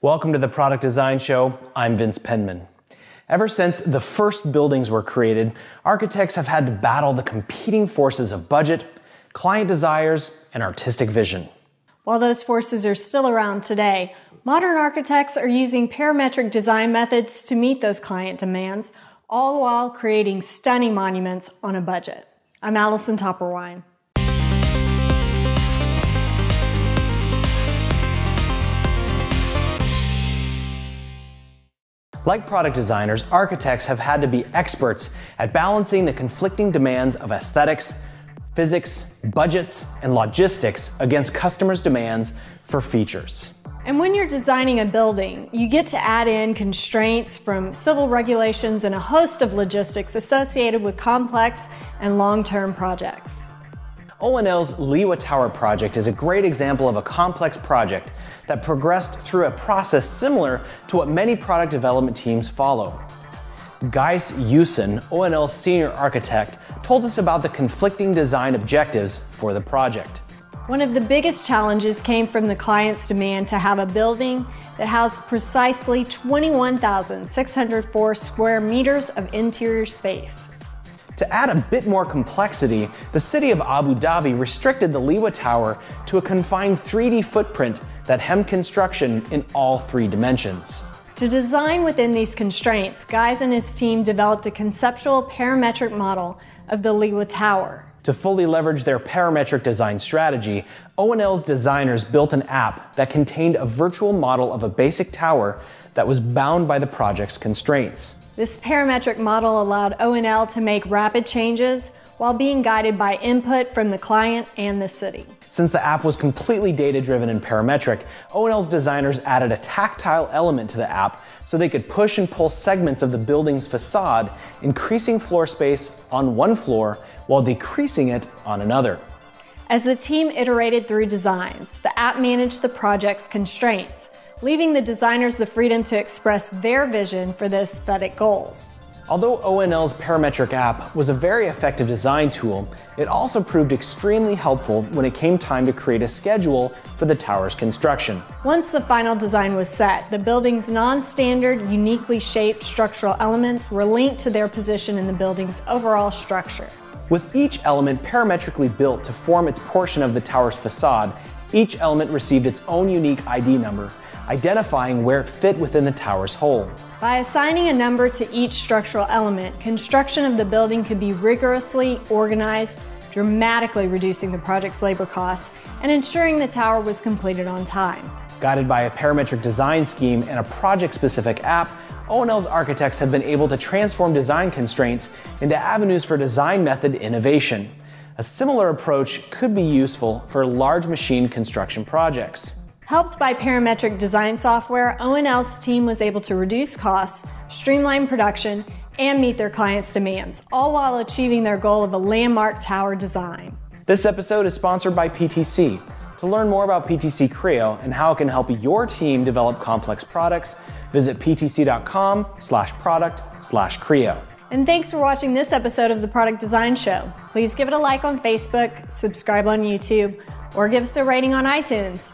Welcome to the Product Design Show. I'm Vince Penman. Ever since the first buildings were created, architects have had to battle the competing forces of budget, client desires, and artistic vision. While those forces are still around today, modern architects are using parametric design methods to meet those client demands, all while creating stunning monuments on a budget. I'm Allison Toepperwein. Like product designers, architects have had to be experts at balancing the conflicting demands of aesthetics, physics, budgets, and logistics against customers' demands for features. And when you're designing a building, you get to add in constraints from civil regulations and a host of logistics associated with complex and long-term projects. O&L's Liwa Tower project is a great example of a complex project that progressed through a process similar to what many product development teams follow. Gijs Joosen, O&L's senior architect, told us about the conflicting design objectives for the project. One of the biggest challenges came from the client's demand to have a building that housed precisely 21,604 square meters of interior space. To add a bit more complexity, the city of Abu Dhabi restricted the Liwa Tower to a confined 3D footprint that hemmed construction in all three dimensions. To design within these constraints, Gijs and his team developed a conceptual parametric model of the Liwa Tower. To fully leverage their parametric design strategy, O&L's designers built an app that contained a virtual model of a basic tower that was bound by the project's constraints. This parametric model allowed O&L to make rapid changes while being guided by input from the client and the city. Since the app was completely data-driven and parametric, O&L's designers added a tactile element to the app so they could push and pull segments of the building's facade, increasing floor space on one floor while decreasing it on another. As the team iterated through designs, the app managed the project's constraints, leaving the designers the freedom to express their vision for the aesthetic goals. Although O&L's parametric app was a very effective design tool, it also proved extremely helpful when it came time to create a schedule for the tower's construction. Once the final design was set, the building's non-standard, uniquely shaped structural elements were linked to their position in the building's overall structure. With each element parametrically built to form its portion of the tower's facade, each element received its own unique ID number, identifying where it fit within the tower's whole. By assigning a number to each structural element, construction of the building could be rigorously organized, dramatically reducing the project's labor costs and ensuring the tower was completed on time. Guided by a parametric design scheme and a project-specific app, O&L's architects have been able to transform design constraints into avenues for design method innovation. A similar approach could be useful for large machine construction projects. Helped by parametric design software, O&L's team was able to reduce costs, streamline production, and meet their clients' demands, all while achieving their goal of a landmark tower design. This episode is sponsored by PTC. To learn more about PTC Creo and how it can help your team develop complex products, visit ptc.com slash product slash Creo. And thanks for watching this episode of the Product Design Show. Please give it a like on Facebook, subscribe on YouTube, or give us a rating on iTunes.